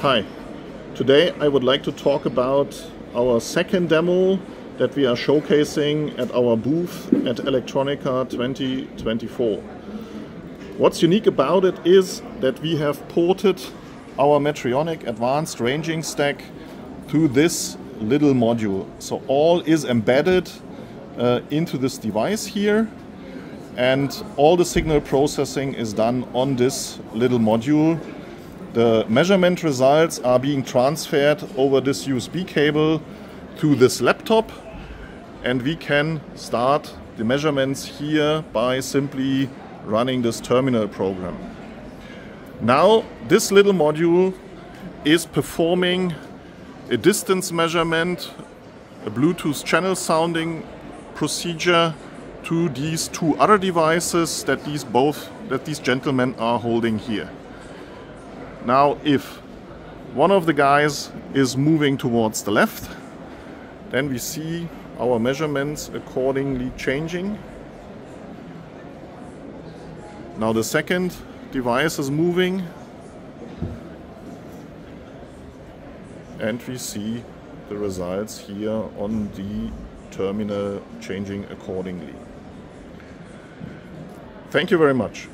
Hi, today I would like to talk about our second demo that we are showcasing at our booth at Electronica 2024. What's unique about it is that we have ported our Metirionic advanced ranging stack to this little module. So all is embedded uh, into this device here and all the signal processing is done on this little module. The measurement results are being transferred over this USB cable to this laptop and we can start the measurements here by simply running this terminal program. Now this little module is performing a distance measurement, a Bluetooth channel sounding procedure to these two other devices that these both that these gentlemen are holding here. Now if one of the guys is moving towards the left, then we see our measurements accordingly changing. Now the second device is moving and we see the results here on the terminal changing accordingly. Thank you very much.